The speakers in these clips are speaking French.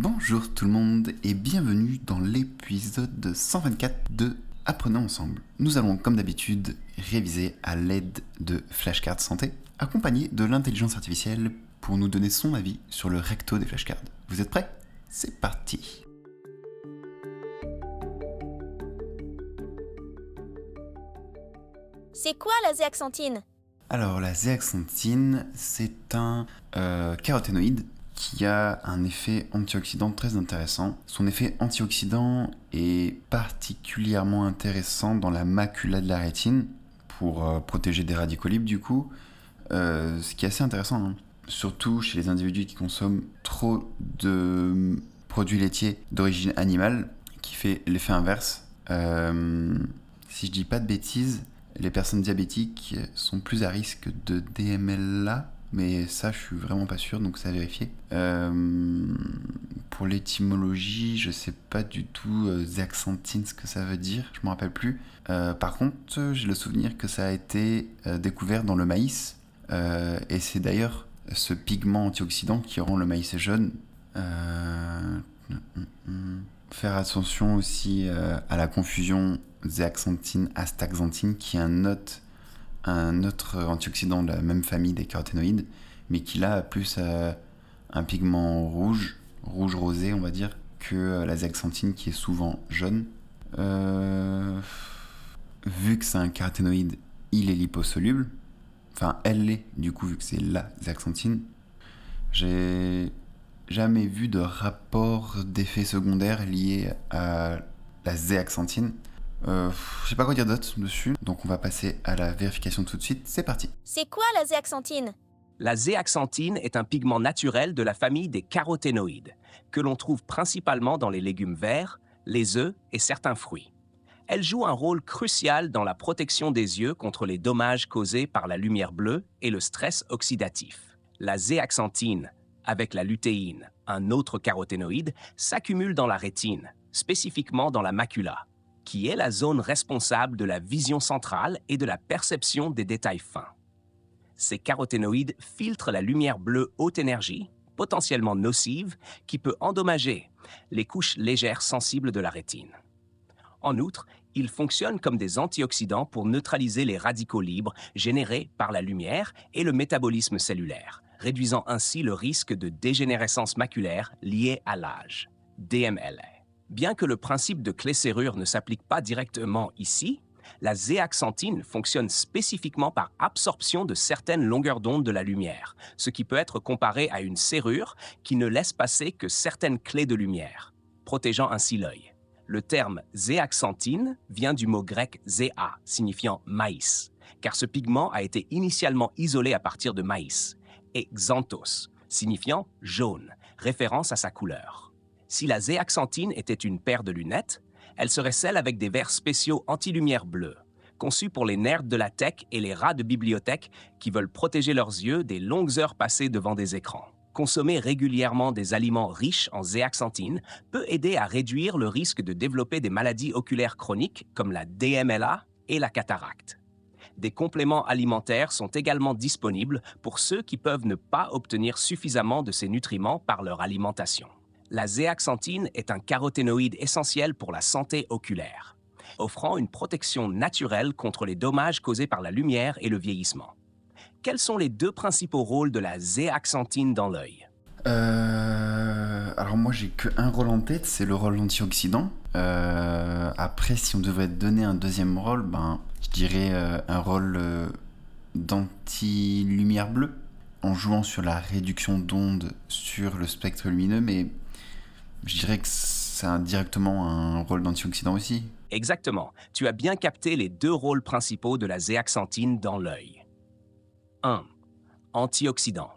Bonjour tout le monde et bienvenue dans l'épisode 124 de Apprenons ensemble. Nous allons comme d'habitude réviser à l'aide de flashcards santé, accompagné de l'intelligence artificielle pour nous donner son avis sur le recto des flashcards. Vous êtes prêts? C'est parti C'est quoi la zéaxanthine Alors la zéaxanthine, c'est un euh, caroténoïde qui a un effet antioxydant très intéressant. Son effet antioxydant est particulièrement intéressant dans la macula de la rétine pour euh, protéger des radicaux libres du coup, euh, ce qui est assez intéressant, hein. surtout chez les individus qui consomment trop de produits laitiers d'origine animale, qui fait l'effet inverse. si je dis pas de bêtises, les personnes diabétiques sont plus à risque de DMLA, mais ça, je suis vraiment pas sûr, donc ça à vérifier. Euh, pour l'étymologie, je sais pas du tout euh, ce que ça veut dire, je me rappelle plus. Euh, par contre, j'ai le souvenir que ça a été euh, découvert dans le maïs, et c'est d'ailleurs ce pigment antioxydant qui rend le maïs jaune. Faire attention aussi à la confusion zéaxanthine, astaxanthine, qui est un autre, un autre antioxydant de la même famille des caroténoïdes, mais qui là a plus euh, un pigment rouge, rouge rosé on va dire, que euh, la zéaxanthine qui est souvent jaune. Euh, vu que c'est un caroténoïde, il est liposoluble. Enfin, elle l'est, du coup, vu que c'est la zéaxanthine. J'ai jamais vu de rapport d'effet secondaire lié à la zéaxanthine. Euh, je sais pas quoi dire d'autre dessus, donc on va passer à la vérification tout de suite. C'est parti. C'est quoi la zéaxanthine La zéaxanthine est un pigment naturel de la famille des caroténoïdes, que l'on trouve principalement dans les légumes verts, les œufs et certains fruits. Elle joue un rôle crucial dans la protection des yeux contre les dommages causés par la lumière bleue et le stress oxydatif. La zéaxanthine, avec la lutéine, un autre caroténoïde, s'accumule dans la rétine, spécifiquement dans la macula qui est la zone responsable de la vision centrale et de la perception des détails fins. Ces caroténoïdes filtrent la lumière bleue haute énergie, potentiellement nocive, qui peut endommager les couches légères sensibles de la rétine. En outre, ils fonctionnent comme des antioxydants pour neutraliser les radicaux libres générés par la lumière et le métabolisme cellulaire, réduisant ainsi le risque de dégénérescence maculaire liée à l'âge, DMLA. Bien que le principe de clé-serrure ne s'applique pas directement ici, la zéaxanthine fonctionne spécifiquement par absorption de certaines longueurs d'onde de la lumière, ce qui peut être comparé à une serrure qui ne laisse passer que certaines clés de lumière, protégeant ainsi l'œil. Le terme zéaxanthine vient du mot grec zéa, signifiant maïs, car ce pigment a été initialement isolé à partir de maïs, et xanthos, signifiant jaune, référence à sa couleur. Si la zéaxanthine était une paire de lunettes, elle serait celle avec des verres spéciaux anti-lumière bleue, conçus pour les nerds de la tech et les rats de bibliothèque qui veulent protéger leurs yeux des longues heures passées devant des écrans. Consommer régulièrement des aliments riches en zéaxanthine peut aider à réduire le risque de développer des maladies oculaires chroniques comme la DMLA et la cataracte. Des compléments alimentaires sont également disponibles pour ceux qui peuvent ne pas obtenir suffisamment de ces nutriments par leur alimentation. La zéaxanthine est un caroténoïde essentiel pour la santé oculaire, offrant une protection naturelle contre les dommages causés par la lumière et le vieillissement. Quels sont les deux principaux rôles de la zéaxanthine dans l'œil? Euh, alors moi j'ai qu'un rôle en tête, c'est le rôle antioxydant. Euh, après si on devait donner un deuxième rôle, ben je dirais euh, un rôle d'anti-lumière bleue en jouant sur la réduction d'ondes sur le spectre lumineux, mais je dirais que ça a directement un rôle d'antioxydant aussi. Exactement. Tu as bien capté les deux rôles principaux de la zéaxanthine dans l'œil. 1. Antioxydant.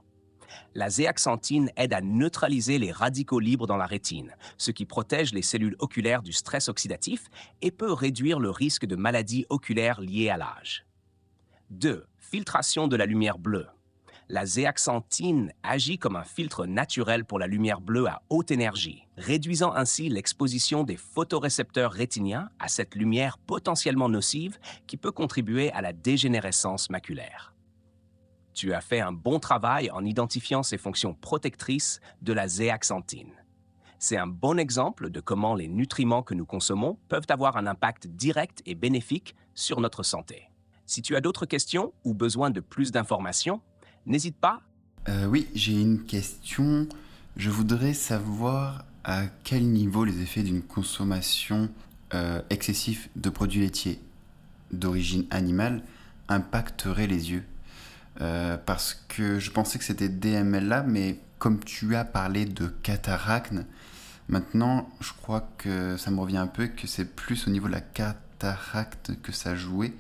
La zéaxanthine aide à neutraliser les radicaux libres dans la rétine, ce qui protège les cellules oculaires du stress oxydatif et peut réduire le risque de maladies oculaires liées à l'âge. 2. Filtration de la lumière bleue la zéaxanthine agit comme un filtre naturel pour la lumière bleue à haute énergie, réduisant ainsi l'exposition des photorécepteurs rétiniens à cette lumière potentiellement nocive qui peut contribuer à la dégénérescence maculaire. Tu as fait un bon travail en identifiant ces fonctions protectrices de la zéaxanthine. C'est un bon exemple de comment les nutriments que nous consommons peuvent avoir un impact direct et bénéfique sur notre santé. Si tu as d'autres questions ou besoin de plus d'informations, n'hésite pas. Euh, oui, j'ai une question. Je voudrais savoir à quel niveau les effets d'une consommation euh, excessive de produits laitiers d'origine animale impacteraient les yeux. Euh, parce que je pensais que c'était DMLA, mais comme tu as parlé de cataracte, maintenant je crois que ça me revient un peu que c'est plus au niveau de la cataracte que ça jouait.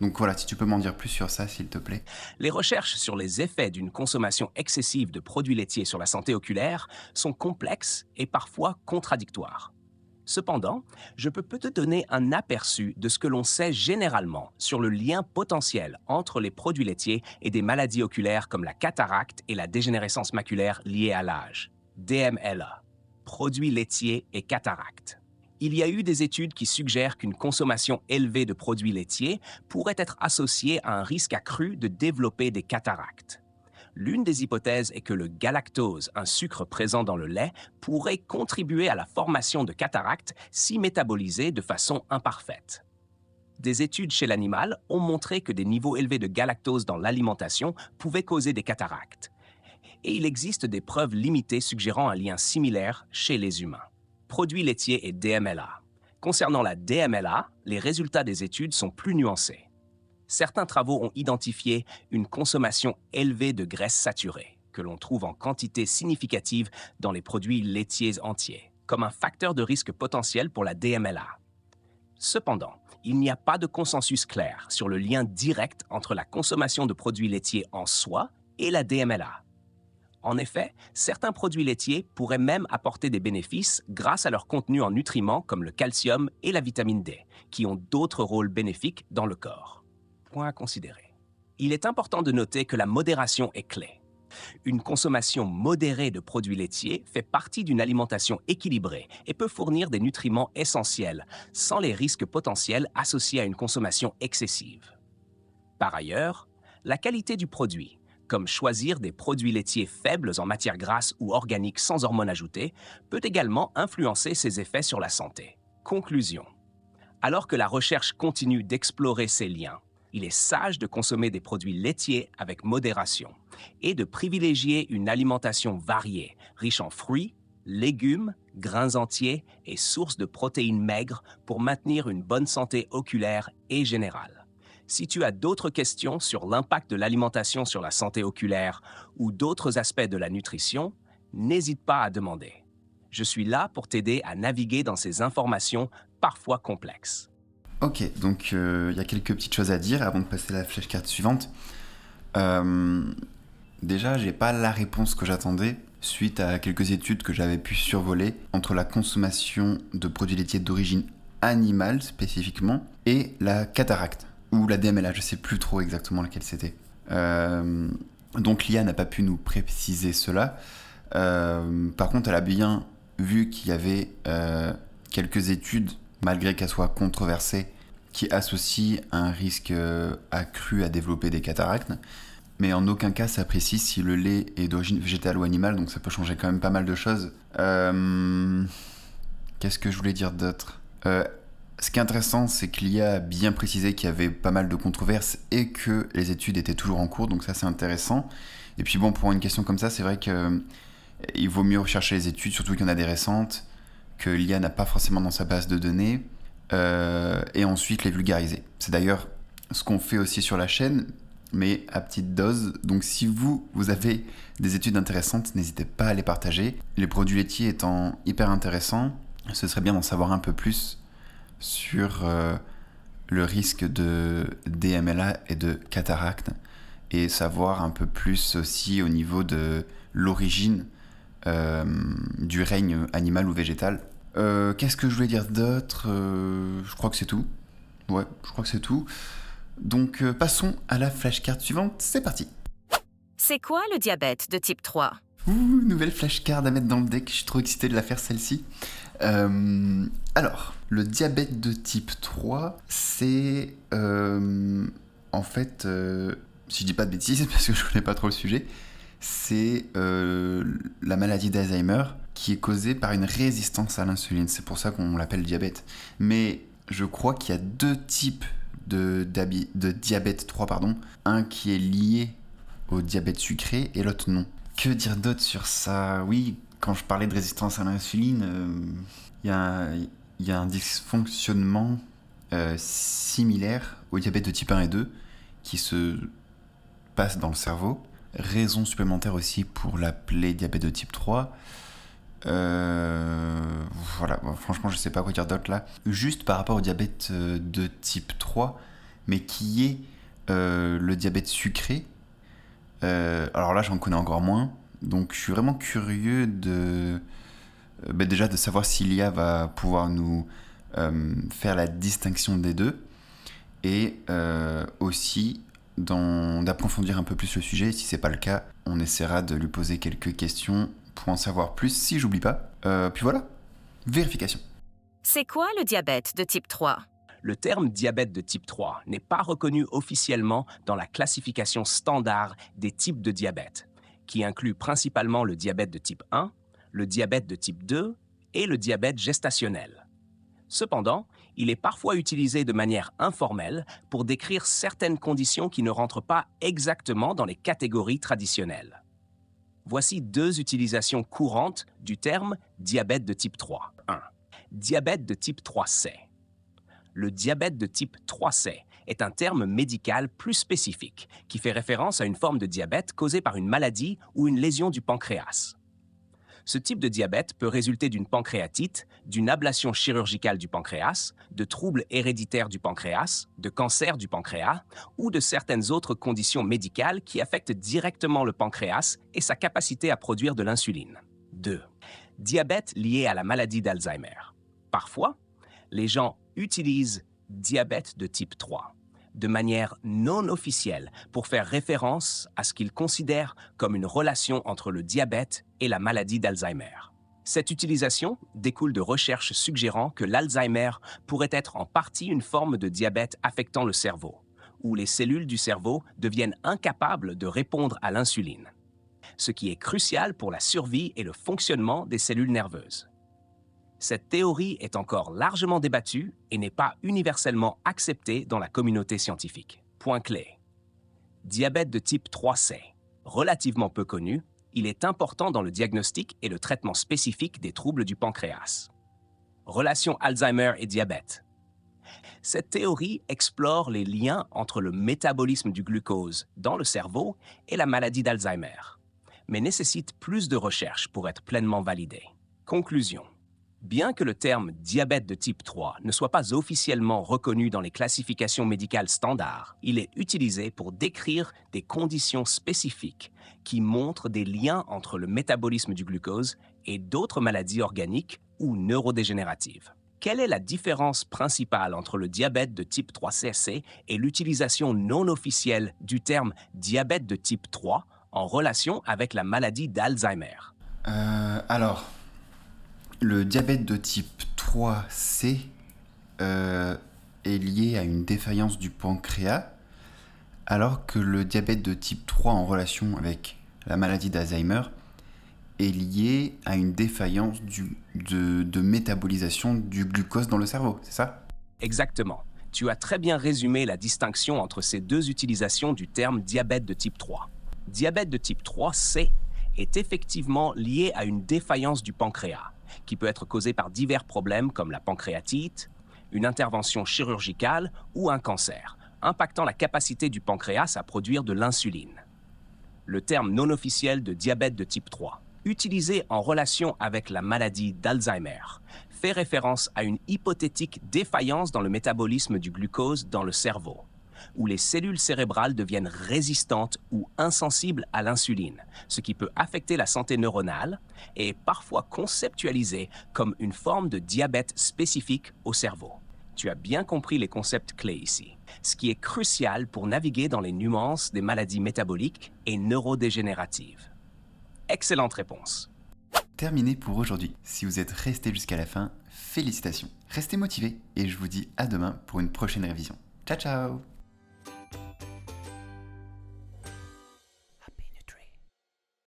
Donc voilà, si tu peux m'en dire plus sur ça, s'il te plaît. Les recherches sur les effets d'une consommation excessive de produits laitiers sur la santé oculaire sont complexes et parfois contradictoires. Cependant, je peux te donner un aperçu de ce que l'on sait généralement sur le lien potentiel entre les produits laitiers et des maladies oculaires comme la cataracte et la dégénérescence maculaire liée à l'âge. DMLA, produits laitiers et cataracte. Il y a eu des études qui suggèrent qu'une consommation élevée de produits laitiers pourrait être associée à un risque accru de développer des cataractes. L'une des hypothèses est que le galactose, un sucre présent dans le lait, pourrait contribuer à la formation de cataractes si métabolisé de façon imparfaite. Des études chez l'animal ont montré que des niveaux élevés de galactose dans l'alimentation pouvaient causer des cataractes. Et il existe des preuves limitées suggérant un lien similaire chez les humains. Produits laitiers et DMLA. Concernant la DMLA, les résultats des études sont plus nuancés certains travaux ont identifié une consommation élevée de graisses saturées, que l'on trouve en quantité significative dans les produits laitiers entiers, comme un facteur de risque potentiel pour la DMLA. Cependant, il n'y a pas de consensus clair sur le lien direct entre la consommation de produits laitiers en soi et la DMLA. En effet, certains produits laitiers pourraient même apporter des bénéfices grâce à leur contenu en nutriments comme le calcium et la vitamine D, qui ont d'autres rôles bénéfiques dans le corps à considérer. Il est important de noter que la modération est clé. Une consommation modérée de produits laitiers fait partie d'une alimentation équilibrée et peut fournir des nutriments essentiels sans les risques potentiels associés à une consommation excessive. Par ailleurs, la qualité du produit, comme choisir des produits laitiers faibles en matière grasse ou organiques sans hormones ajoutées, peut également influencer ses effets sur la santé. Conclusion. Alors que la recherche continue d'explorer ces liens, il est sage de consommer des produits laitiers avec modération et de privilégier une alimentation variée, riche en fruits, légumes, grains entiers et sources de protéines maigres pour maintenir une bonne santé oculaire et générale. Si tu as d'autres questions sur l'impact de l'alimentation sur la santé oculaire ou d'autres aspects de la nutrition, n'hésite pas à demander. Je suis là pour t'aider à naviguer dans ces informations parfois complexes. Ok, donc euh, il y a quelques petites choses à dire avant de passer à la flashcard suivante. Euh, déjà, j'ai pas la réponse que j'attendais suite à quelques études que j'avais pu survoler entre la consommation de produits laitiers d'origine animale spécifiquement et la cataracte ou la DMLA, je sais plus trop exactement laquelle c'était. Euh, donc l'IA n'a pas pu nous préciser cela. par contre, elle a bien vu qu'il y avait quelques études malgré qu'elle soit controversée, qui associe un risque euh, accru à développer des cataractes. Mais en aucun cas ça précise si le lait est d'origine végétale ou animale, donc ça peut changer quand même pas mal de choses. Euh, qu'est-ce que je voulais dire d'autre? Euh, Ce qui est intéressant, c'est qu'il y a bien précisé qu'il y avait pas mal de controverses et que les études étaient toujours en cours, donc ça c'est intéressant. Et puis bon, pour une question comme ça, c'est vrai qu'il vaut mieux rechercher les études, surtout qu'il y en a des récentes que l'IA n'a pas forcément dans sa base de données, euh, et ensuite les vulgariser. C'est d'ailleurs ce qu'on fait aussi sur la chaîne, mais à petite dose. Donc si vous, vous avez des études intéressantes, n'hésitez pas à les partager. Les produits laitiers étant hyper intéressants, ce serait bien d'en savoir un peu plus sur euh, le risque de DMLA et de cataracte, et savoir un peu plus aussi au niveau de l'origine euh, du règne animal ou végétal. Euh, qu'est-ce que je voulais dire d'autre Je crois que c'est tout. Ouais, je crois que c'est tout. Donc passons à la flashcard suivante, c'est parti. C'est quoi le diabète de type 3 Ouh, nouvelle flashcard à mettre dans le deck, je suis trop excité de la faire celle-ci. alors, le diabète de type 3, c'est en fait, si je dis pas de bêtises, parce que je connais pas trop le sujet, c'est euh, la maladie d'Alzheimer qui est causé par une résistance à l'insuline. C'est pour ça qu'on l'appelle diabète. Mais je crois qu'il y a deux types de, de diabète 3, pardon. Un qui est lié au diabète sucré et l'autre non. Que dire d'autre sur ça? Oui, quand je parlais de résistance à l'insuline, il euh, y, a un dysfonctionnement euh, similaire au diabète de type 1 et 2 qui se passe dans le cerveau. Raison supplémentaire aussi pour l'appeler diabète de type 3. Euh, voilà, franchement, je sais pas quoi dire d'autre là. Juste par rapport au diabète de type 3, mais qui est le diabète sucré, euh, alors là, j'en connais encore moins. Donc je suis vraiment curieux de euh, bah, déjà de savoir si l'IA va pouvoir nous euh, faire la distinction des deux et aussi d'approfondir un peu plus le sujet. Si c'est pas le cas, on essaiera de lui poser quelques questions pour en savoir plus si j'oublie pas. puis voilà, vérification. C'est quoi le diabète de type 3 le terme diabète de type 3 n'est pas reconnu officiellement dans la classification standard des types de diabète, qui inclut principalement le diabète de type 1, le diabète de type 2 et le diabète gestationnel. Cependant, il est parfois utilisé de manière informelle pour décrire certaines conditions qui ne rentrent pas exactement dans les catégories traditionnelles. Voici deux utilisations courantes du terme diabète de type 3. 1. Diabète de type 3C le diabète de type 3C est un terme médical plus spécifique qui fait référence à une forme de diabète causée par une maladie ou une lésion du pancréas. Ce type de diabète peut résulter d'une pancréatite, d'une ablation chirurgicale du pancréas, de troubles héréditaires du pancréas, de cancer du pancréas ou de certaines autres conditions médicales qui affectent directement le pancréas et sa capacité à produire de l'insuline. 2. Diabète lié à la maladie d'Alzheimer. Parfois, les gens utilisent diabète de type 3 de manière non officielle pour faire référence à ce qu'ils considèrent comme une relation entre le diabète et la maladie d'Alzheimer. Cette utilisation découle de recherches suggérant que l'Alzheimer pourrait être en partie une forme de diabète affectant le cerveau, où les cellules du cerveau deviennent incapables de répondre à l'insuline, ce qui est crucial pour la survie et le fonctionnement des cellules nerveuses. Cette théorie est encore largement débattue et n'est pas universellement acceptée dans la communauté scientifique. Point clé. Diabète de type 3C. Relativement peu connu, il est important dans le diagnostic et le traitement spécifique des troubles du pancréas. Relation Alzheimer et diabète. Cette théorie explore les liens entre le métabolisme du glucose dans le cerveau et la maladie d'Alzheimer, mais nécessite plus de recherches pour être pleinement validée. Conclusion. Bien que le terme diabète de type 3 ne soit pas officiellement reconnu dans les classifications médicales standards, il est utilisé pour décrire des conditions spécifiques qui montrent des liens entre le métabolisme du glucose et d'autres maladies organiques ou neurodégénératives. Quelle est la différence principale entre le diabète de type 3C et l'utilisation non officielle du terme diabète de type 3 en relation avec la maladie d'Alzheimer? Euh, Alors, le diabète de type 3C euh, est lié à une défaillance du pancréas, alors que le diabète de type 3 en relation avec la maladie d'Alzheimer est lié à une défaillance de, de métabolisation du glucose dans le cerveau, c'est ça? Exactement. Tu as très bien résumé la distinction entre ces deux utilisations du terme diabète de type 3. Diabète de type 3C est effectivement lié à une défaillance du pancréas qui peut être causée par divers problèmes comme la pancréatite, une intervention chirurgicale ou un cancer, impactant la capacité du pancréas à produire de l'insuline. Le terme non officiel de diabète de type 3, utilisé en relation avec la maladie d'Alzheimer, fait référence à une hypothétique défaillance dans le métabolisme du glucose dans le cerveau où les cellules cérébrales deviennent résistantes ou insensibles à l'insuline, ce qui peut affecter la santé neuronale et est parfois conceptualisé comme une forme de diabète spécifique au cerveau. Tu as bien compris les concepts clés ici, ce qui est crucial pour naviguer dans les nuances des maladies métaboliques et neurodégénératives. Excellente réponse. Terminé pour aujourd'hui. Si vous êtes resté jusqu'à la fin, félicitations. Restez motivés et je vous dis à demain pour une prochaine révision. Ciao ciao